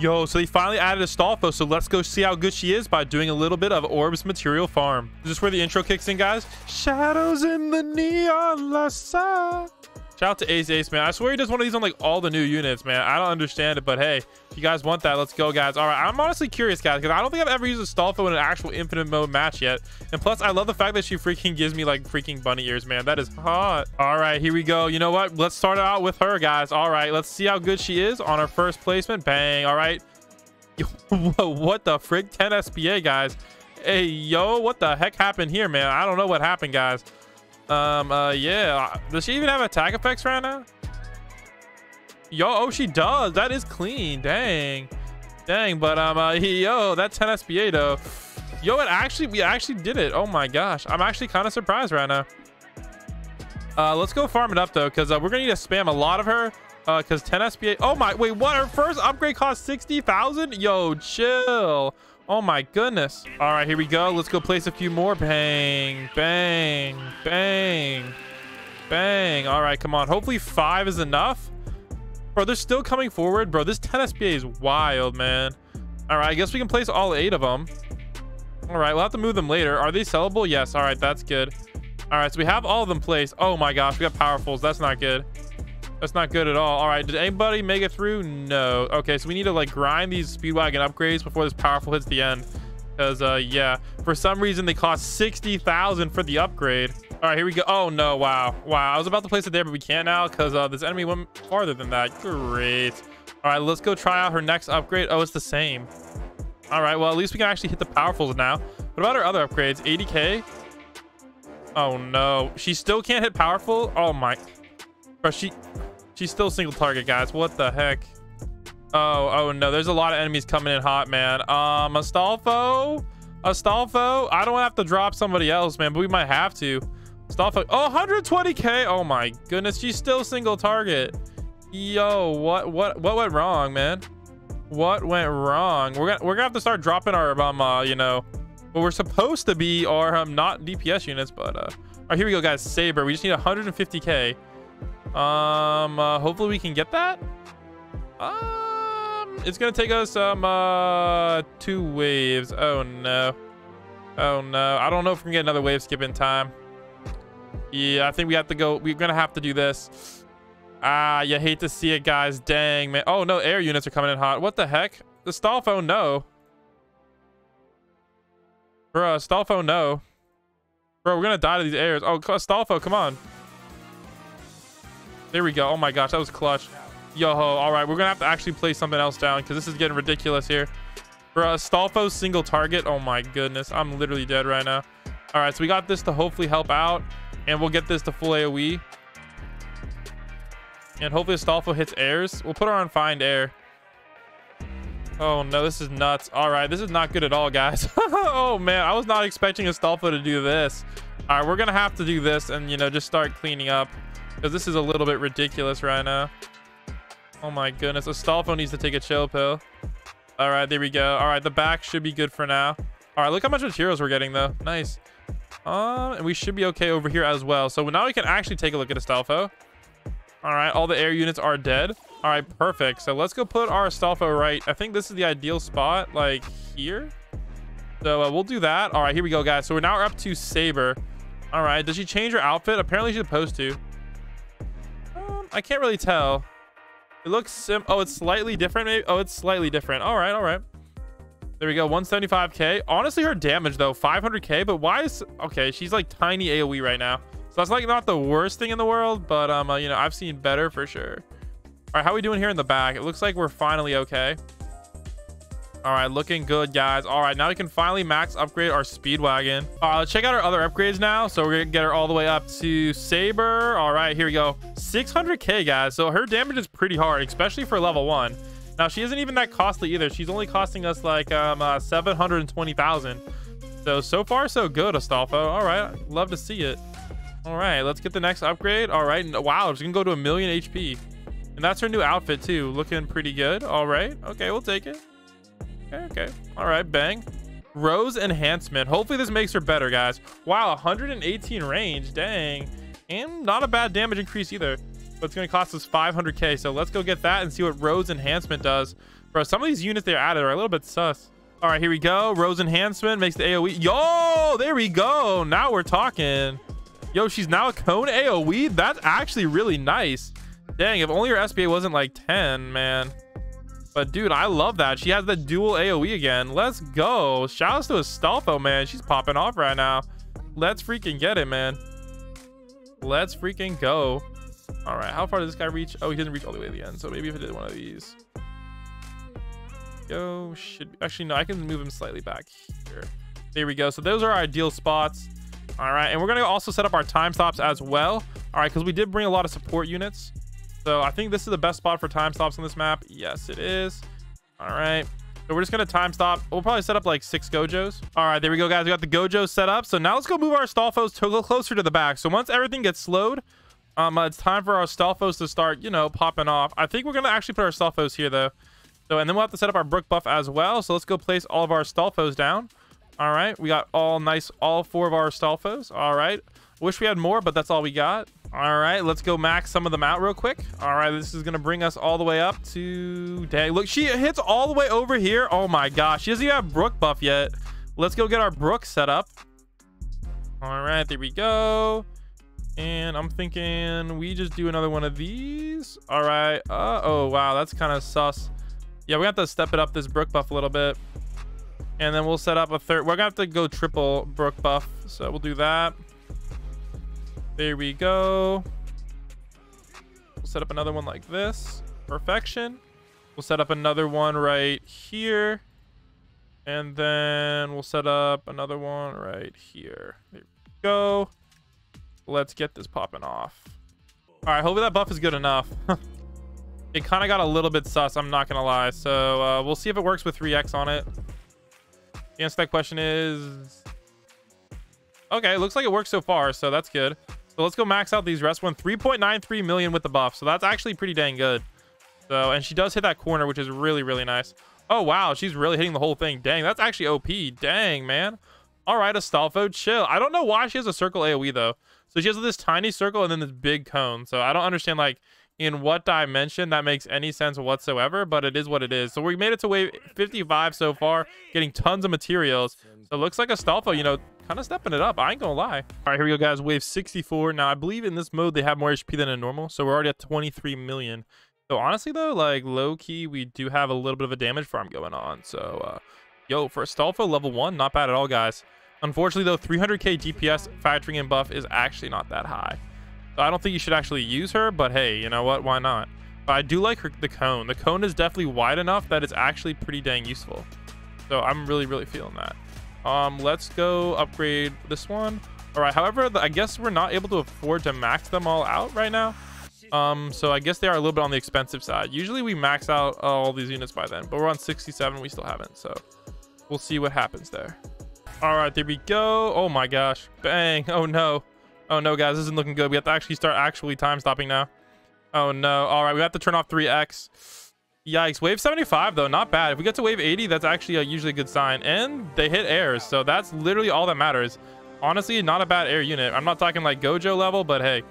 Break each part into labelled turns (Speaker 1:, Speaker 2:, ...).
Speaker 1: Yo, so they finally added Astolfo, so let's go see how good she is by doing a little bit of Orbs Material Farm. This is where the intro kicks in, guys? Shadows in the neon lights. Shout out to Ace Ace, man. I swear he does one of these on like all the new units, man. I don't understand it, but hey, if you guys want that, let's go, guys. All right, I'm honestly curious, guys, because I don't think I've ever used Astolfo in an actual infinite mode match yet. And plus, I love the fact that she freaking gives me like freaking bunny ears, man. That is hot. All right, here we go. You know what? Let's start out with her, guys. All right, let's see how good she is on her first placement. Bang. All right. what the frig? 10 SPA, guys. Hey, yo, what the heck happened here, man? I don't know what happened, guys. Um, uh, yeah. Does she even have attack effects right now? Yo, oh, she does. That is clean. Dang. Dang, but, um, uh, yo, that 10 SPA, though. Yo, it actually, we actually did it. Oh, my gosh. I'm actually kind of surprised right now. Uh, let's go farm it up, though, because uh, we're going to need to spam a lot of her. Uh, because 10 SPA. Oh, my. Wait, what? Her first upgrade cost 60,000? Yo, chill. Oh my goodness. All right, here we go. Let's go place a few more. Bang, bang, bang, bang. All right, come on. Hopefully five is enough. Bro, they're still coming forward. Bro, this 10 SPA is wild, man. All right, I guess we can place all eight of them. All right, we'll have to move them later. Are they sellable? Yes. All right, that's good. All right, so we have all of them placed. Oh my gosh, we got powerfuls. That's not good. That's not good at all. All right, did anybody make it through? No. Okay, so we need to like grind these Speedwagon upgrades before this powerful hits the end. Because, uh, yeah, for some reason they cost 60,000 for the upgrade. All right, here we go. Oh, no. Wow. Wow. I was about to place it there, but we can't now because uh, this enemy went farther than that. Great. All right, let's go try out her next upgrade. Oh, it's the same. All right, well, at least we can actually hit the powerfuls now. What about her other upgrades? 80k? Oh, no. She still can't hit powerful? Oh, my. Bro, she... She's still single target, guys. What the heck? Oh, oh no. There's a lot of enemies coming in hot, man. Um, Astolfo? Astolfo? I don't have to drop somebody else, man, but we might have to. Astolfo. Oh, 120k. Oh my goodness. She's still single target. Yo, what what what went wrong, man? What went wrong? We're gonna we're gonna have to start dropping our um uh, you know what we're supposed to be our um not DPS units, but uh all right, here we go, guys. Saber. We just need 150k. Um, uh, hopefully we can get that. Um, it's gonna take us um uh two waves. Oh no. Oh no. I don't know if we can get another wave skip in time. Yeah, I think we have to go. We're gonna have to do this. Ah, you hate to see it, guys. Dang, man. Oh no, air units are coming in hot. What the heck? The Stolfo, no. Bro, phone, no. Bro, we're gonna die to these airs. Oh, phone, come on. There we go. Oh my gosh, that was clutch. Yo ho. All right, we're gonna have to actually play something else down because this is getting ridiculous here. For a Stolfo single target. Oh my goodness, I'm literally dead right now. All right, so we got this to hopefully help out, and we'll get this to full AOE. And hopefully Stolfo hits airs. We'll put her on find air. Oh no, this is nuts. All right, this is not good at all, guys. oh man, I was not expecting Astolfo to do this. All right, we're gonna have to do this and you know just start cleaning up. Because this is a little bit ridiculous right now. Oh my goodness. Astolfo needs to take a chill pill. All right, there we go. All right, the back should be good for now. All right, look how much materials we're getting, though. Nice. Um, and we should be okay over here as well. So now we can actually take a look at Astolfo. All right, all the air units are dead. All right, perfect. So let's go put our Astolfo right. I think this is the ideal spot, like here. So uh, we'll do that. All right, here we go, guys. So we're now up to Saber. All right, does she change her outfit? Apparently she's supposed to. I can't really tell. It looks sim. Oh, it's slightly different. Maybe. Oh, it's slightly different. All right, all right. There we go. 175k. Honestly, her damage though, 500k. But why is okay? She's like tiny AOE right now, so that's like not the worst thing in the world. But um, uh, you know, I've seen better for sure. All right, how are we doing here in the back? It looks like we're finally okay. All right, looking good, guys. All right, now we can finally max upgrade our Speedwagon. All right, let's check out our other upgrades now. So we're gonna get her all the way up to Saber. All right, here we go. 600k, guys. So her damage is pretty hard, especially for level one. Now, she isn't even that costly either. She's only costing us like um, uh, 720,000. So, so far, so good, Astolfo. All right, love to see it. All right, let's get the next upgrade. All right, wow, she's gonna go to a million HP. And that's her new outfit too, looking pretty good. All right, okay, we'll take it. Okay, okay. All right, bang. Rose enhancement. Hopefully this makes her better, guys. Wow, 118 range. Dang. And not a bad damage increase either. but it's going to cost us 500k. So let's go get that and see what Rose Enhancement does. Bro, some of these units they're added are a little bit sus. All right, here we go. Rose Enhancement makes the AoE. Yo, there we go. Now we're talking. Yo, she's now a cone AoE. That's actually really nice. Dang, if only her SPA wasn't like 10, man. But dude, I love that. She has the dual AoE again. Let's go. Shout out to Astolfo, man. She's popping off right now. Let's freaking get it, man. Let's freaking go. All right, how far does this guy reach? Oh, he didn't reach all the way to the end. So maybe if I did one of these. Go, should actually no, I can move him slightly back here. There we go. So those are our ideal spots. All right, and we're gonna also set up our time stops as well. All right, because we did bring a lot of support units. So I think this is the best spot for time stops on this map. Yes, it is. All right. So we're just going to time stop. We'll probably set up like six Gojos. All right, there we go, guys. We got the Gojos set up. So now let's go move our Stalfos to closer to the back. So once everything gets slowed, um, uh, it's time for our Stalfos to start, you know, popping off. I think we're going to actually put our Stalfos here, though. So, and then we'll have to set up our Brook buff as well. So let's go place all of our Stalfos down. All right, we got all nice, all four of our Stalfos. All right. Wish we had more, but that's all we got. All right, let's go max some of them out real quick. All right, this is going to bring us all the way up to... Dang, look, she hits all the way over here. Oh my gosh, she doesn't even have Brook buff yet. Let's go get our Brook set up. All right, there we go. And I'm thinking we just do another one of these. All right. Uh, oh, wow, that's kind of sus. Yeah, we have to step it up this Brook buff a little bit. And then we'll set up a third. We're going to have to go triple Brook buff. So we'll do that. There we go. We'll set up another one like this. Perfection. We'll set up another one right here. And then we'll set up another one right here. There we go. Let's get this popping off. All right, hopefully that buff is good enough. it kind of got a little bit sus, I'm not going to lie. So uh, we'll see if it works with 3x on it. The answer to that question is... Okay, it looks like it works so far, so that's good. So let's go max out these rest one. 3.93 million with the buff. So that's actually pretty dang good. So, and she does hit that corner, which is really, really nice. Oh, wow. She's really hitting the whole thing. Dang, that's actually OP. Dang, man. All right, Astolfo, chill. I don't know why she has a circle AoE, though. So she has this tiny circle and then this big cone. So I don't understand, like, in what dimension that makes any sense whatsoever, but it is what it is. So we made it to wave 55 so far, getting tons of materials. So it looks like Astolfo, you know, kind of stepping it up. I ain't gonna lie. All right, here we go, guys. Wave 64. Now, I believe in this mode, they have more HP than in normal. So we're already at 23 million. So honestly, though, like low key, we do have a little bit of a damage farm going on. So, uh, yo, for Astolfo level one, not bad at all, guys. Unfortunately, though, 300k DPS factoring in buff is actually not that high. So I don't think you should actually use her, but hey, you know what? Why not? But I do like her, the cone. The cone is definitely wide enough that it's actually pretty dang useful. So I'm really, really feeling that. Um, let's go upgrade this one. All right. However, I guess we're not able to afford to max them all out right now. Um, so I guess they are a little bit on the expensive side. Usually we max out all these units by then, but we're on 67. We still haven't. So we'll see what happens there. All right, there we go. Oh my gosh. Bang. Oh no. Oh no, guys, this isn't looking good. We have to actually start actually time stopping now. Oh no. All right, we have to turn off 3x. Yikes. Wave 75, though. Not bad. If we get to wave 80, that's actually a usually good sign. And they hit airs, so that's literally all that matters. Honestly, not a bad air unit. I'm not talking like Gojo level, but hey.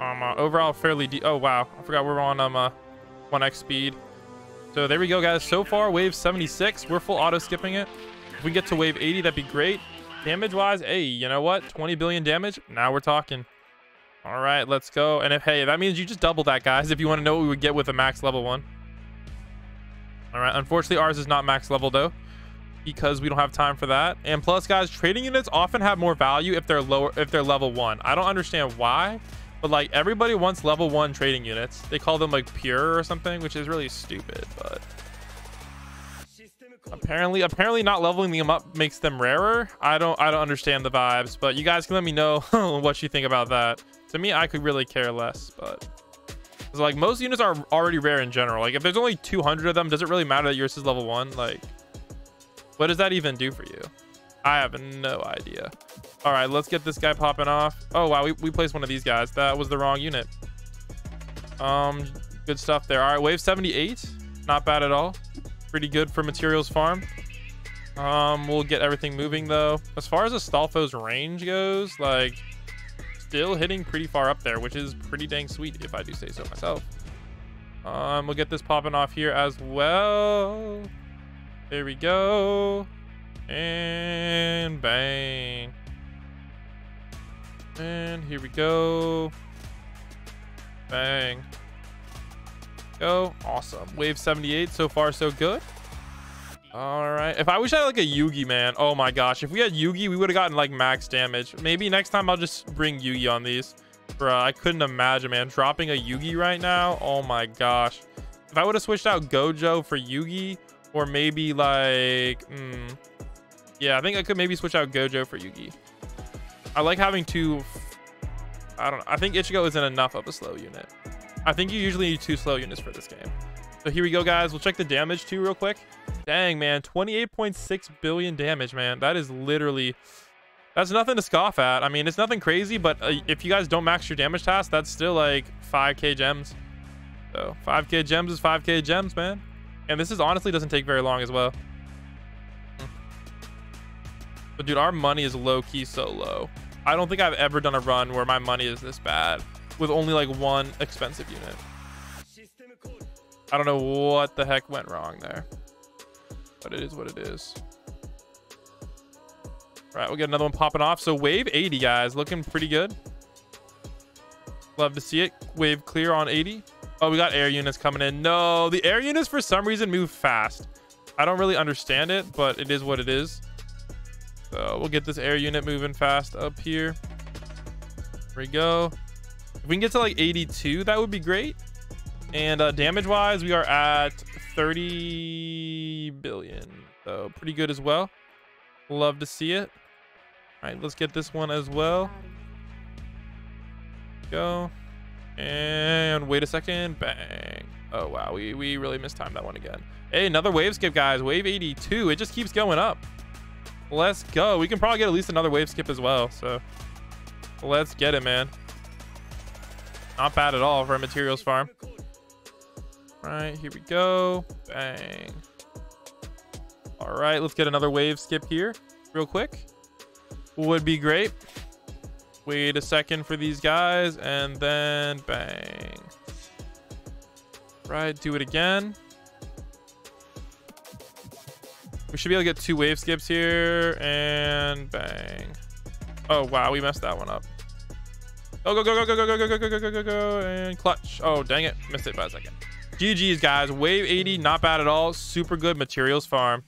Speaker 1: Um, uh, overall, fairly... oh, wow. I forgot we're on um, uh, 1x speed. So there we go, guys. So far, wave 76. We're full auto-skipping it. If we get to wave 80, that'd be great. Damage-wise, hey, you know what? 20 billion damage. Now we're talking. All right, let's go. And if, hey, that means you just double that, guys, if you want to know what we would get with a max level one. All right, unfortunately, ours is not max level, though, because we don't have time for that. And plus, guys, trading units often have more value if they're lower, if they're level one. I don't understand why, but like everybody wants level one trading units. They call them like pure or something, which is really stupid, but apparently apparently not leveling them up makes them rarer i don't i don't understand the vibes but you guys can let me know what you think about that to me i could really care less but like most units are already rare in general. Like if there's only 200 of them does it really matter that yours is level one? Like what does that even do for you? I have no idea. All right let's get this guy popping off. Oh wow we, we placed one of these guys. That was the wrong unit. Um good stuff there. All right wave 78 not bad at all. Pretty good for materials farm. Um, we'll get everything moving though. As far as Astolfo's range goes, like still hitting pretty far up there, which is pretty dang sweet if I do say so myself. Um, we'll get this popping off here as well. There we go. And bang. And here we go. Bang. Go. Awesome. Wave 78. So far, so good. All right. If I wish I had like a Yugi, man. Oh my gosh. If we had Yugi, we would have gotten like max damage. Maybe next time I'll just bring Yugi on these. Bruh, I couldn't imagine, man. Dropping a Yugi right now. Oh my gosh. If I would have switched out Gojo for Yugi, or maybe like, hmm. Yeah, I think I could maybe switch out Gojo for Yugi. I like having two. I don't know. I think Ichigo isn't enough of a slow unit. I think you usually need two slow units for this game. So here we go, guys. We'll check the damage too real quick. Dang, man. 28.6 billion damage, man. That is literally... That's nothing to scoff at. I mean, it's nothing crazy, but uh, if you guys don't max your damage task, that's still like 5k gems. So 5k gems is 5k gems, man. And this is honestly doesn't take very long as well. But dude, our money is low-key so low. I don't think I've ever done a run where my money is this bad with only like one expensive unit. I don't know what the heck went wrong there. But it is what it is. All right, we'll get another one popping off. So wave 80, guys. Looking pretty good. Love to see it. Wave clear on 80. Oh, we got air units coming in. No, the air units for some reason move fast. I don't really understand it, but it is what it is. So we'll get this air unit moving fast up here. Here we go. If we can get to like 82, that would be great. And uh, damage wise, we are at 30 billion. So pretty good as well. Love to see it. All right, let's get this one as well. Go. And wait a second. Bang. Oh, wow. We, we really mistimed that one again. Hey, another wave skip, guys. Wave 82. It just keeps going up. Let's go. We can probably get at least another wave skip as well. So let's get it, man. Not bad at all for a materials farm. Right, here we go. Bang. All right, let's get another wave skip here real quick. Would be great. Wait a second for these guys and then bang. Right, do it again. We should be able to get two wave skips here and bang. Oh, wow, we messed that one up. Go, go, go, go, go, go, go, go, go, go, go, go, go, and clutch. Oh, dang it. Missed it by a second. GG's, guys. Wave 80, not bad at all. Super good materials farm.